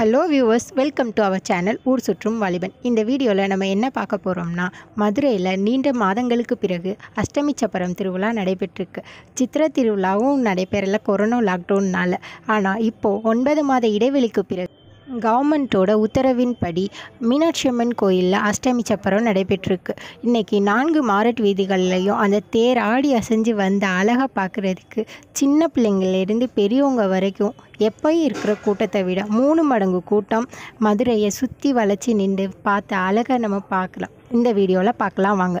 Hello viewers welcome to our channel ஊர் சுற்றும் வாலிபன் இந்த வீடியோவில் நம்ம என்ன பார்க்க போகிறோம்னா மதுரையில் நீண்ட மாதங்களுக்கு பிறகு அஷ்டமி சப்பரம் திருவிழா நடைபெற்றிருக்கு. சித்திர திருவிழாவும் நடைபெறல கொரோனா லாக்டவுன்னால் ஆனால் இப்போது ஒன்பது மாத இடைவெளிக்கு பிறகு கவர்மெண்ட்டோட உத்தரவின்படி மீனாட்சி அம்மன் கோயிலில் அஷ்டமி சப்பரம் நடைபெற்றிருக்கு. இன்றைக்கி நான்கு மாரட் வீதிகள்லையும் அந்த தேர் ஆடி அசைஞ்சு வந்த அழகை பார்க்குறதுக்கு சின்ன பிள்ளைங்கள்லேருந்து பெரியவங்க வரைக்கும் எப்போயும் இருக்கிற கூட்டத்தை விட மூணு மடங்கு கூட்டம் மதுரையை சுற்றி வளைச்சி நின்று பார்த்த அழகை நம்ம பார்க்கலாம். இந்த வீடியோவில் பார்க்கலாம் வாங்க.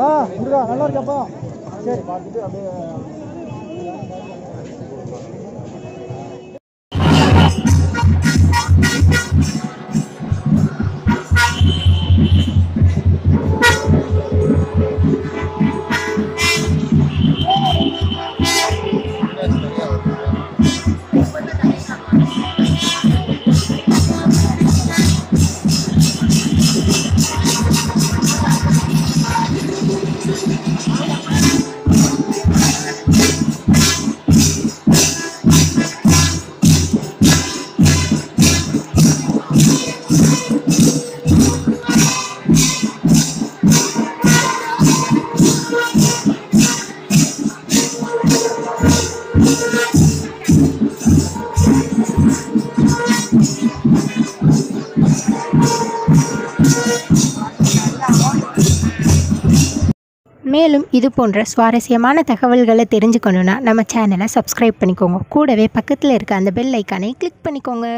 ஆ முருகா நல்லா இருக்கப்பா. சரி. பார்த்துட்டு அப்படியே மேலும் இது போன்ற சுவாரஸ்யமான தகவல்களை தெரிஞ்சுக்கணுன்னா நம்ம சேனலை சப்ஸ்கிரைப் பண்ணிக்கோங்க. கூடவே பக்கத்தில் இருக்க அந்த பெல் ஐக்கானை கிளிக் பண்ணிக்கோங்க.